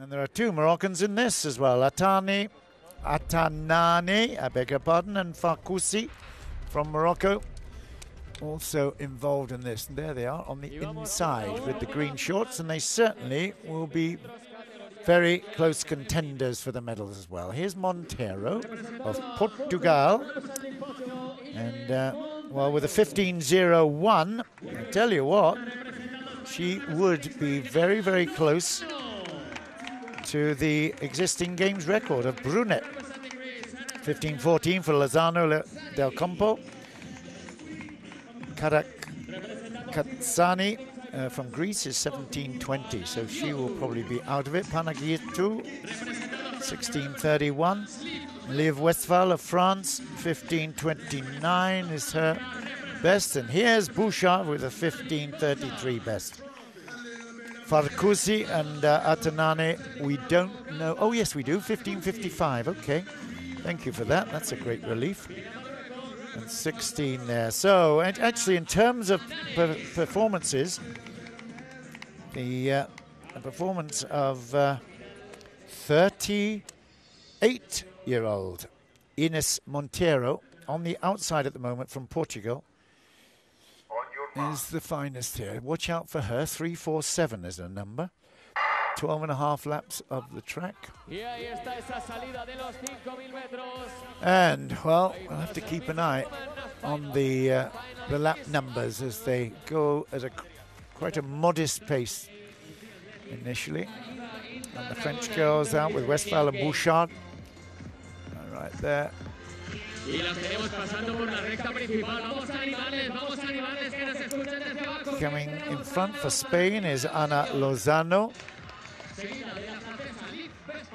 And there are two Moroccans in this as well. Atani, Atanani, I beg your pardon, and Farkoussi from Morocco also involved in this. And there they are on the inside with the green shorts, and they certainly will be very close contenders for the medals as well. Here's Monteiro of Portugal. And, uh, well, with a 15.01, I tell you what, she would be very, very close to the existing games record of Brunet. 15.14 for Lozano del Campo. Karak Katsani uh, from Greece is 17.20, so she will probably be out of it. Panagiotou, 16.31. Liv Westphal of France, 15.29 is her best. And here's Bouchard with a 15.33 best. Farkoussi and uh, Atanane, we don't know. Oh, yes, we do. 15.55. Okay. Thank you for that. That's a great relief. And 16 there. So, actually, in terms of per performances, the, uh, the performance of 38 uh, year old Ines Monteiro on the outside at the moment from Portugal is the finest here. Watch out for her. 347 is her number. 12 and a half laps of the track. And, well, we'll have to keep an eye on the, uh, the lap numbers as they go at a quite a modest pace initially. And the French girls out with Westphal and Bouchard. Right there. Coming in front for Spain is Ana Lozano.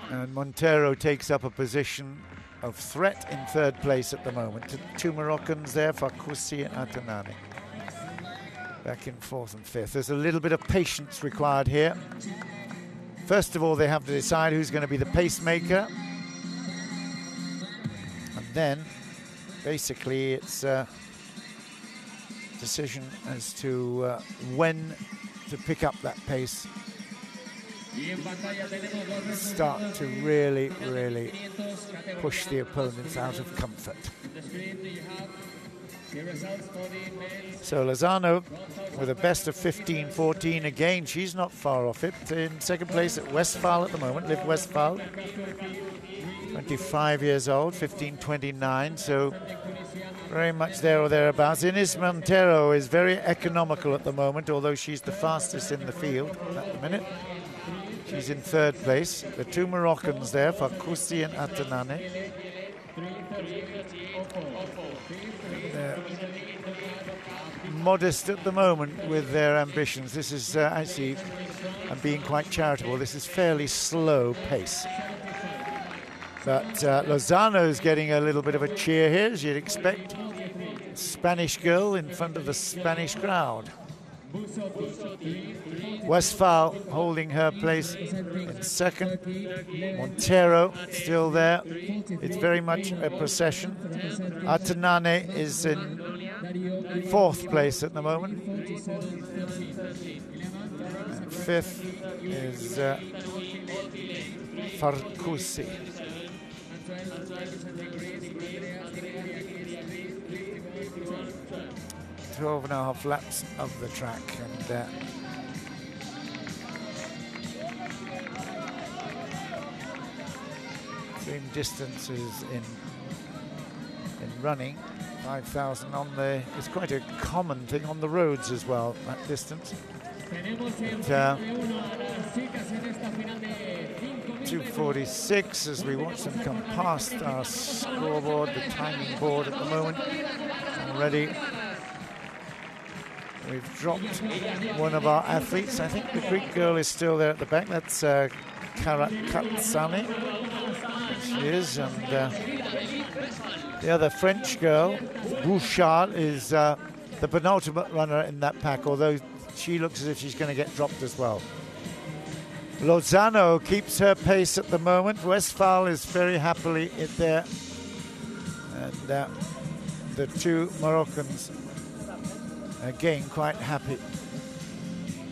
And Monteiro takes up a position of threat in third place at the moment. Two Moroccans there, Farkoussi and Atanane. Back in fourth and fifth. There's a little bit of patience required here. First of all, they have to decide who's going to be the pacemaker. And then, basically, it's a decision as to uh, when to pick up that pace start to really, really push the opponents out of comfort. So Lozano with a best of 15-14 again. She's not far off it. In second place at Westphal at the moment, Liv Westphal. 25 years old, 15-29, so very much there or thereabouts. Ines Monteiro is very economical at the moment, although she's the fastest in the field at the minute. She's in third place. The two Moroccans there, Farkoussi and Atanane. modest at the moment with their ambitions. This is uh, actually, I'm being quite charitable, this is fairly slow pace. But uh, Lozano's getting a little bit of a cheer here, as you'd expect. Spanish girl in front of the Spanish crowd. Westphal holding her place in second. Monteiro still there. It's very much a procession. Atanane is in fourth place at the moment. And fifth is uh, Farkoussi. 12 and a half laps of the track and uh, same distances in in running. 5,000 on the it's quite a common thing on the roads as well that distance. But, uh, 246 as we watch them come past our scoreboard the timing board at the moment already We've dropped one of our athletes. I think the Greek girl is still there at the back. That's uh, Karakatsani. She is. And uh, the other French girl, Bouchard, is uh, the penultimate runner in that pack, although she looks as if she's going to get dropped as well. Lozano keeps her pace at the moment. Westphal is very happily in there. And uh, the two Moroccans again quite happy.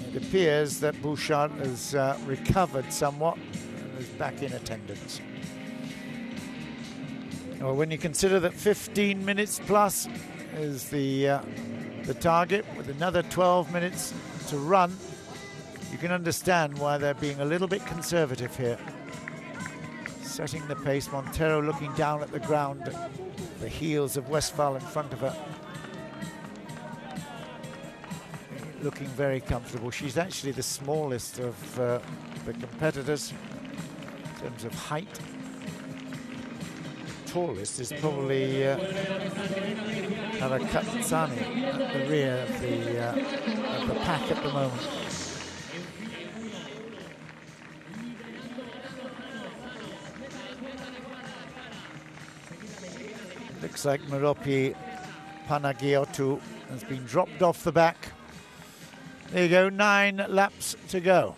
It appears that Bouchard has uh, recovered somewhat and is back in attendance. Well, when you consider that 15 minutes plus is the uh, the target, with another 12 minutes to run, you can understand why they're being a little bit conservative here. Setting the pace, Monteiro looking down at the ground, the heels of Westphal in front of her. Looking very comfortable. She's actually the smallest of uh, the competitors in terms of height tallest is probably uh, Karakatsani at the rear of the, uh, of the pack at the moment. Looks like Meropi Panagiotou has been dropped off the back. There you go, nine laps to go.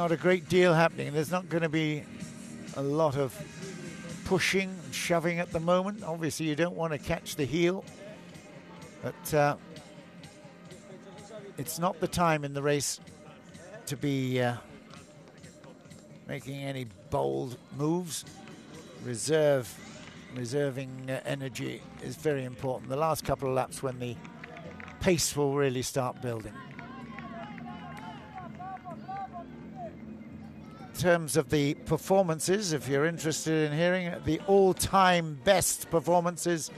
not a great deal happening. There's not going to be a lot of pushing and shoving at the moment. Obviously, you don't want to catch the heel, but uh, it's not the time in the race to be uh, making any bold moves. Reserve, reserving uh, energy is very important. The last couple of laps when the pace will really start building. In terms of the performances, if you're interested in hearing the all-time best performances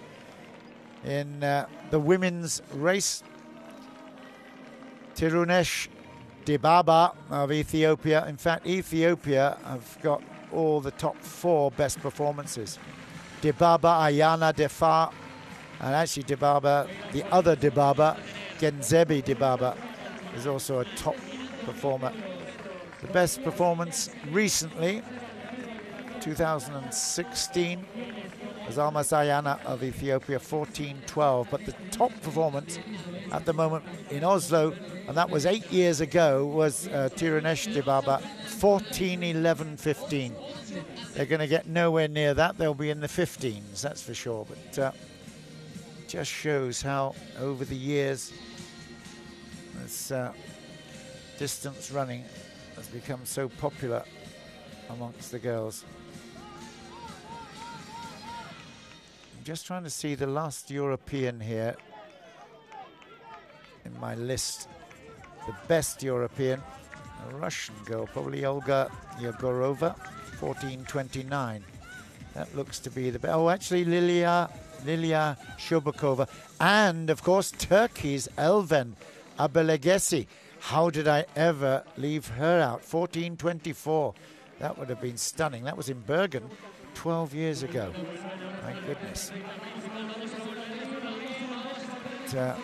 in uh, the women's race. Tirunesh Dibaba of Ethiopia. In fact, Ethiopia have got all the top four best performances. Dibaba, Ayana Defar, and actually Dibaba, the other Dibaba, Genzebe Dibaba, is also a top performer the best performance recently, 2016, was Almaz Ayana of Ethiopia, 14-12. But the top performance at the moment in Oslo, and that was eight years ago, was uh, Tirunesh Dibaba, 14-11-15. They're going to get nowhere near that. They'll be in the 15s, that's for sure. But uh, just shows how over the years this uh, distance running has become so popular amongst the girls. I'm just trying to see the last European here in my list. The best European, a Russian girl, probably Olga Yegorova, 1429. That looks to be the best. Oh, actually, Lilia, Lilia Shobukhova. And, of course, Turkey's Elvan Abeylegesse. How did I ever leave her out? 1424. That would have been stunning. That was in Bergen 12 years ago. My goodness. But, uh,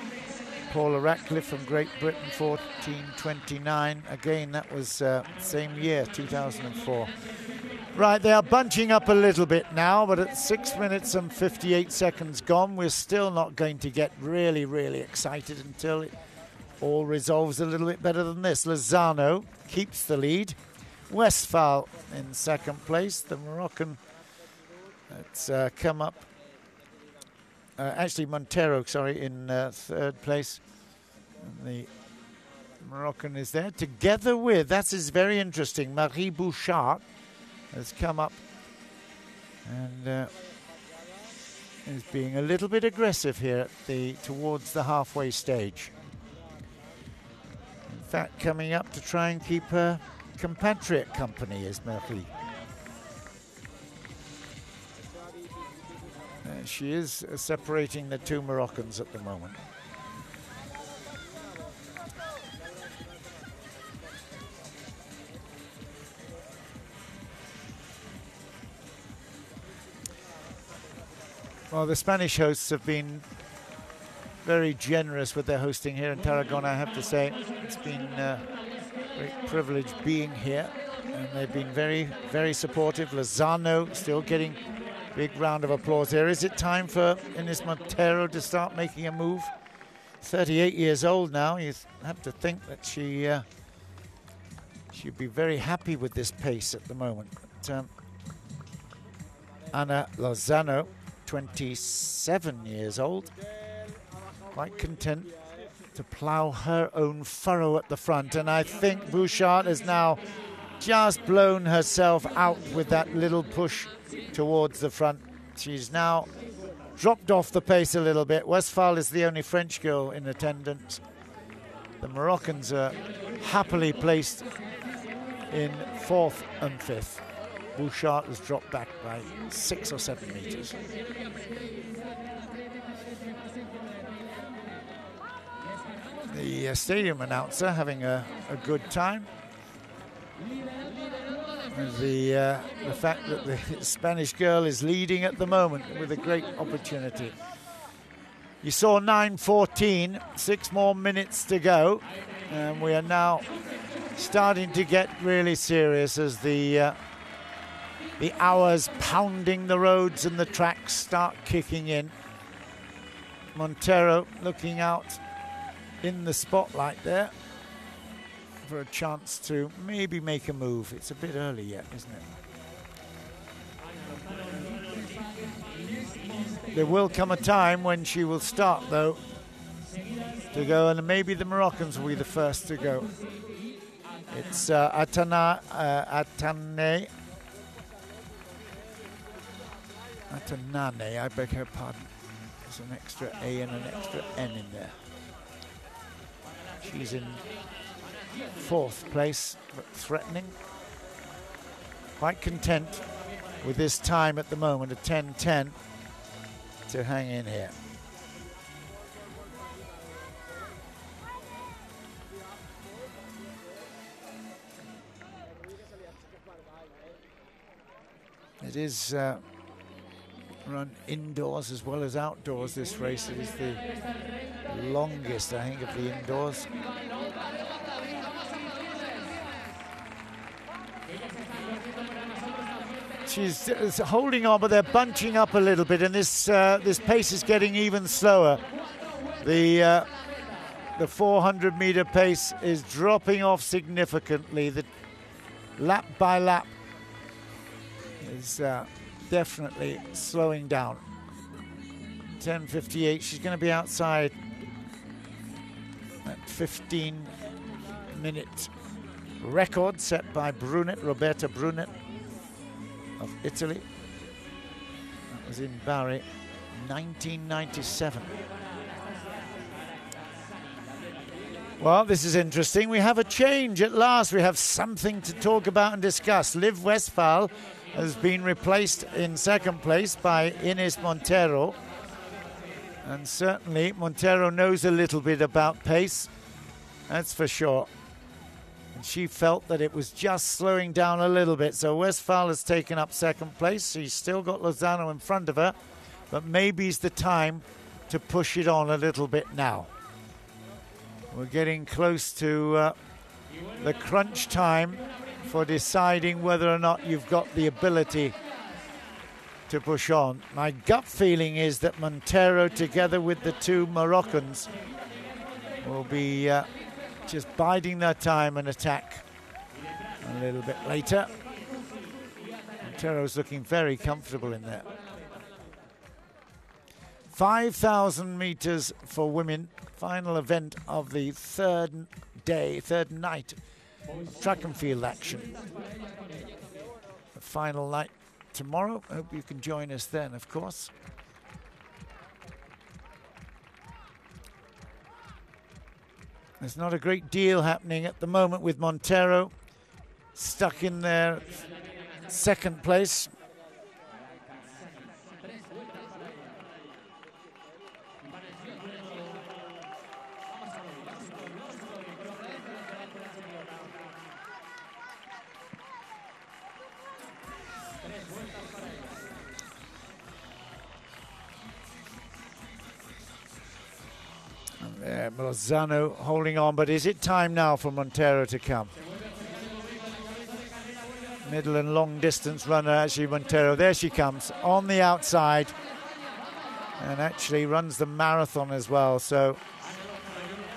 Paula Radcliffe from Great Britain, 1429. Again, that was uh, same year, 2004. Right, they are bunching up a little bit now, but at 6 minutes and 58 seconds gone, we're still not going to get really, really excited until it all resolves a little bit better than this. Lozano keeps the lead. Westphal in second place. The Moroccan that's uh, come up. Uh, actually, Monteiro, sorry, in uh, third place. And the Moroccan is there together with, that is very interesting, Marie Bouchard has come up and uh, is being a little bit aggressive here at the towards the halfway stage In fact, coming up to try and keep her compatriot company is Marie. She is uh, separating the two Moroccans at the moment. Well, the Spanish hosts have been very generous with their hosting here in Tarragona, I have to say. It's been uh, a great privilege being here. And they've been very, very supportive. Lozano still getting big round of applause here. Is it time for Ines Monteiro to start making a move? 38 years old now. You have to think that she uh, she'd be very happy with this pace at the moment. But, um, Ana Lozano, 27 years old. quite content to plough her own furrow at the front. And I think Bouchard is now just blown herself out with that little push towards the front. She's now dropped off the pace a little bit. Westphal is the only French girl in attendance. The Moroccans are happily placed in fourth and fifth. Bouchard has dropped back by six or seven meters. The uh, stadium announcer having a, a good time. The, uh, the fact that the Spanish girl is leading at the moment with a great opportunity. You saw 9.14, six more minutes to go, and we are now starting to get really serious as the uh, the hours pounding the roads and the tracks start kicking in. Monteiro looking out in the spotlight there for a chance to maybe make a move. It's a bit early yet, isn't it? There will come a time when she will start, though, to go, and maybe the Moroccans will be the first to go. It's uh, Atana, uh, Atane, Atanane, I beg her pardon. There's an extra A and an extra N in there. She's in fourth place, threatening. Quite content with this time at the moment, a 10-10 to hang in here. It is uh, run indoors as well as outdoors this race. It is the longest, I think, of the indoors. She's holding on, but they're bunching up a little bit, and this uh, this pace is getting even slower. The uh, the 400 meter pace is dropping off significantly. The lap by lap is uh, definitely slowing down. 10.58, she's going to be outside that 15 minute record set by Brunet, Roberta Brunet of Italy. That was in Bari, 1997. Well, this is interesting. We have a change at last. We have something to talk about and discuss. Liv Westphal has been replaced in second place by Ines Monteiro. And certainly Monteiro knows a little bit about pace, that's for sure. And she felt that it was just slowing down a little bit. So Westphal has taken up second place. She's still got Lozano in front of her, but maybe it's the time to push it on a little bit now. We're getting close to uh, the crunch time for deciding whether or not you've got the ability to push on. My gut feeling is that Monteiro, together with the two Moroccans, will be uh, just biding their time and attack a little bit later. Monteiro's looking very comfortable in there. 5,000 meters for women, final event of the third day, third night track and field action. The final night tomorrow. Hope you can join us then, of course. There's not a great deal happening at the moment with Monteiro stuck in their second place. Lozano holding on, but is it time now for Monteiro to come? Middle and long distance runner, actually, Monteiro. There she comes on the outside and actually runs the marathon as well. So,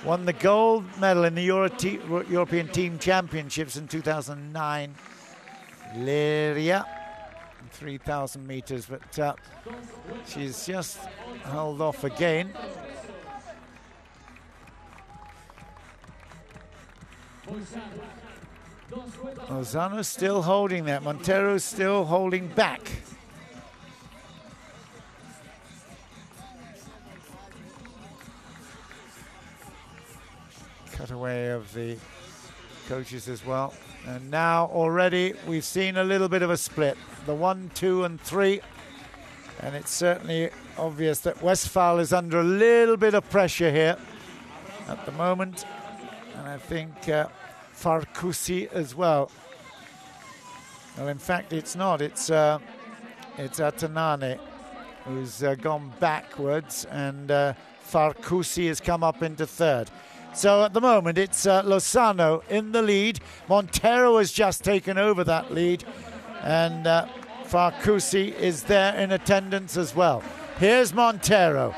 won the gold medal in the Euro te European Team Championships in 2009. Leiria, 3,000 meters, but uh, she's just held off again Lozano still holding that. Monteiro still holding back. Cutaway of the coaches as well. And now already we've seen a little bit of a split. The one, two, and three. And it's certainly obvious that Westphal is under a little bit of pressure here at the moment. And I think uh, Farkoussi as well. Well, in fact, it's not. It's uh, it's Atanane who's uh, gone backwards, and uh, Farkoussi has come up into third. So at the moment, it's uh, Lozano in the lead. Monteiro has just taken over that lead, and uh, Farkoussi is there in attendance as well. Here's Monteiro.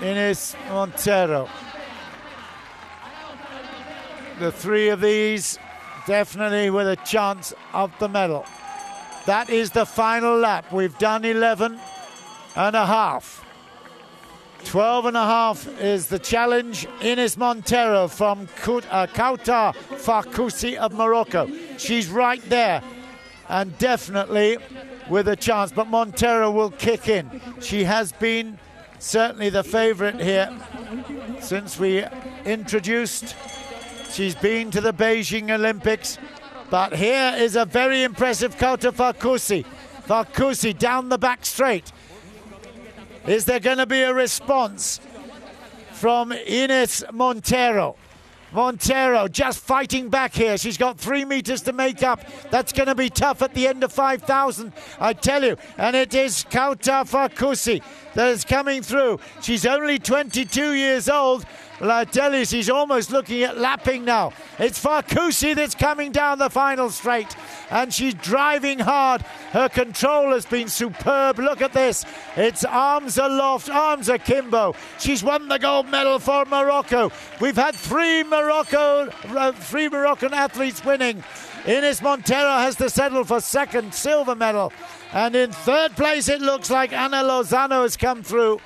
Ines Monteiro. The three of these definitely with a chance of the medal. That is the final lap. We've done 11 and a half. 12 and a half is the challenge. Ines Monteiro from uh, Kaoutar Farkoussi of Morocco. She's right there and definitely with a chance, but Monteiro will kick in. She has been certainly the favourite here since we introduced. She's been to the Beijing Olympics, but here is a very impressive Kaoutar Farkoussi. Farkoussi down the back straight. Is there going to be a response from Ines Monteiro? Monteiro just fighting back here. She's got three meters to make up. That's going to be tough at the end of 5,000, I tell you. And it is Kaoutar Farkoussi that is coming through. She's only 22 years old. Well, I tell you, she's almost looking at lapping now. It's Farkoussi that's coming down the final straight, and she's driving hard. Her control has been superb. Look at this. It's arms aloft, arms akimbo. She's won the gold medal for Morocco. We've had three Morocco, uh, three Moroccan athletes winning. Ines Monteiro has to settle for second silver medal. And in third place, it looks like Ana Lozano has come through.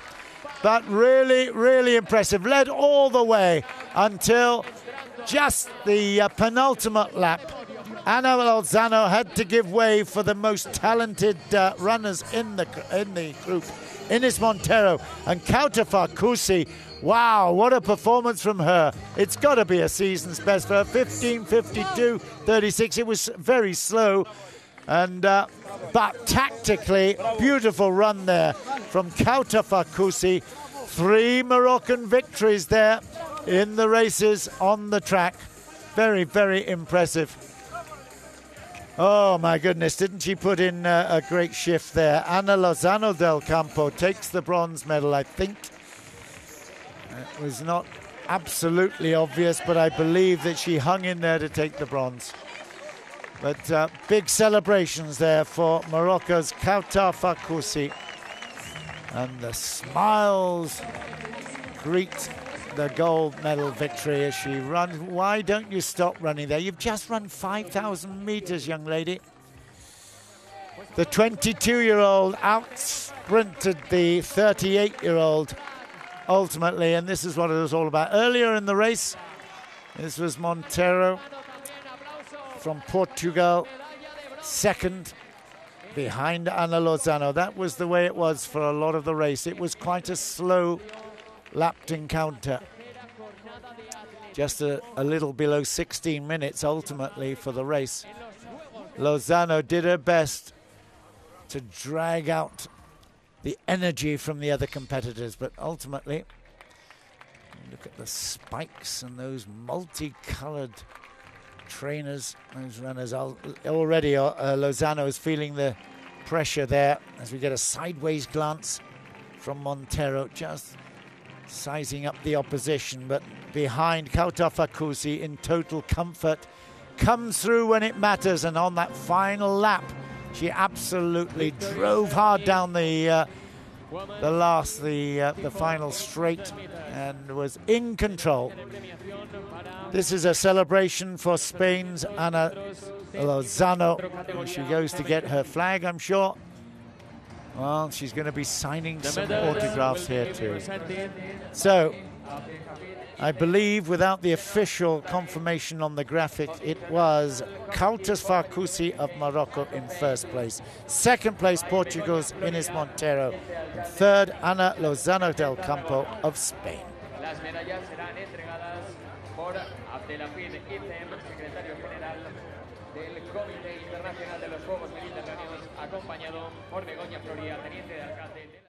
But really, really impressive. Led all the way until just the uh, penultimate lap. Ana Lozano had to give way for the most talented uh, runners in the in the group, Ines Monteiro and Kaoutar Farkoussi. Wow, what a performance from her. It's got to be a season's best for her. 15, 52, 36. It was very slow. And uh, but tactically, beautiful run there from Kaoutar Farkoussi. Three Moroccan victories there in the races on the track. Very, very impressive. Oh my goodness, didn't she put in uh, a great shift there? Ana Lozano del Campo takes the bronze medal, I think. It was not absolutely obvious, but I believe that she hung in there to take the bronze. But uh, big celebrations there for Morocco's Kaoutar Farkoussi. And the smiles greet the gold medal victory as she runs. Why don't you stop running there? You've just run 5,000 meters, young lady. The 22 year old out sprinted the 38 year old ultimately, and this is what it was all about. Earlier in the race, this was Monteiro from Portugal, second behind Ana Lozano. That was the way it was for a lot of the race. It was quite a slow lapped encounter. Just a, a little below 16 minutes ultimately for the race. Lozano did her best to drag out the energy from the other competitors, but ultimately, look at the spikes and those multicolored trainers, those runners. Already, uh, uh, Lozano is feeling the pressure there as we get a sideways glance from Monteiro, just sizing up the opposition. But behind, Kaoutar Farkoussi in total comfort comes through when it matters, and on that final lap, she absolutely drove hard down the. Uh, the last, the uh, the final straight, and was in control. This is a celebration for Spain's Ana Lozano. She goes to get her flag, I'm sure. Well, she's going to be signing some autographs here too. So, I believe, without the official confirmation on the graphic, it was Kaoutar Farkoussi of Morocco in first place. Second place, Portugal's Ines Monteiro. And third, Ana Lozano del Campo of Spain. Comité Internacional de los Juegos Mediterráneos, acompañado por Begoña Floría, teniente de alcalde.